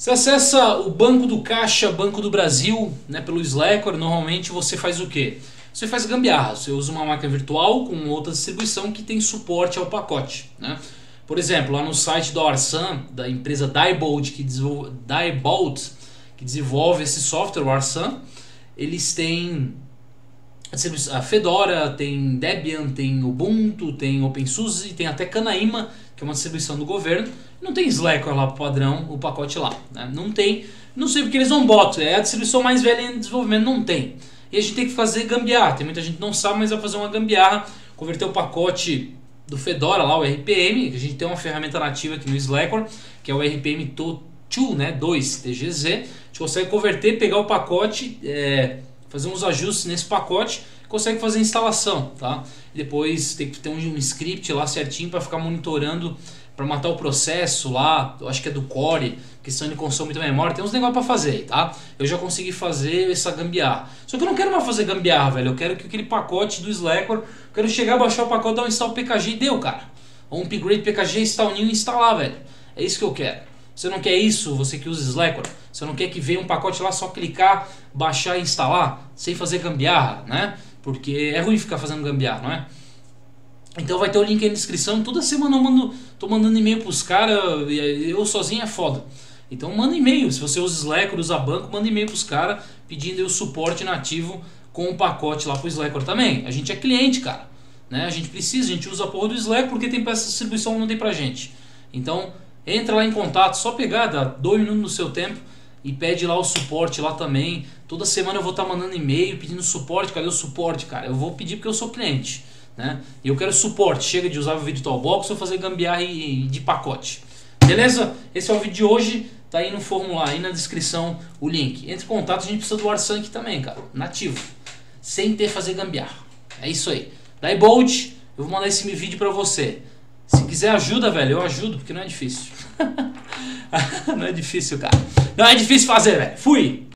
Você acessa o Banco do Caixa, Banco do Brasil, né, pelo Slacker, normalmente você faz o quê? Você faz gambiarra, você usa uma máquina virtual com outra distribuição que tem suporte ao pacote. Né? Por exemplo, lá no site da Arsan, da empresa Diebold, que desenvolve, Diebold, que desenvolve esse software, o Arsan, eles têm a Fedora, tem Debian, tem Ubuntu, tem OpenSUSE, tem até Canaima, que é uma distribuição do governo. Não tem Slacker lá padrão, o pacote lá. Né? Não tem. Não sei porque eles não botam. É a distribuição mais velha em desenvolvimento, não tem. E a gente tem que fazer gambiarra. Tem muita gente que não sabe, mas vai fazer uma gambiarra. Converter o pacote do Fedora lá, o RPM. A gente tem uma ferramenta nativa aqui no Slacker, que é o RPM 2, né? 2 TGZ. A gente consegue converter, pegar o pacote. É, fazer uns ajustes nesse pacote, consegue fazer a instalação, tá? depois tem que ter um, script lá certinho para ficar monitorando para matar o processo lá, eu acho que é do core, questão de consome muita memória, tem uns negócios para fazer, tá? Eu já consegui fazer essa gambiarra. Só que eu não quero mais fazer gambiarra, velho. Eu quero que aquele pacote do Slackware, eu quero chegar, baixar o pacote, dar um install PKG e deu, cara. Um upgrade PKG, install new e instalar, velho. É isso que eu quero. Você não quer isso, você que usa Slackware? Você não quer que venha um pacote lá só clicar, baixar e instalar, sem fazer gambiarra, né? Porque é ruim ficar fazendo gambiarra, não é? Então vai ter o link aí na descrição. Toda semana eu mando, tô mandando e-mail pros caras, eu sozinho é foda. Então manda e-mail, se você usa Slack, usa banco, manda e-mail pros caras pedindo o suporte nativo com o pacote lá pro Slack também. A gente é cliente, cara. Né? A gente precisa, a gente usa a porra do Slack porque tem essa distribuição não tem pra gente. Então Entra lá em contato, só pegar, dá dois minutos no seu tempo e pede lá o suporte lá também. Toda semana eu vou estar tá mandando e-mail pedindo suporte. Cadê o suporte, cara? Eu vou pedir porque eu sou cliente. Né? E eu quero suporte. Chega de usar o VirtualBox ou fazer gambiarra de pacote. Beleza? Esse é o vídeo de hoje. Tá aí no formulário, aí na descrição o link. Entre em contato, a gente precisa do ArSank também, cara. Nativo. Sem ter fazer gambiarra. É isso aí. Daí Bolt, eu vou mandar esse vídeo para você. Se quiser ajuda, velho, eu ajudo, porque não é difícil. não é difícil, cara. Não é difícil fazer, velho. Fui!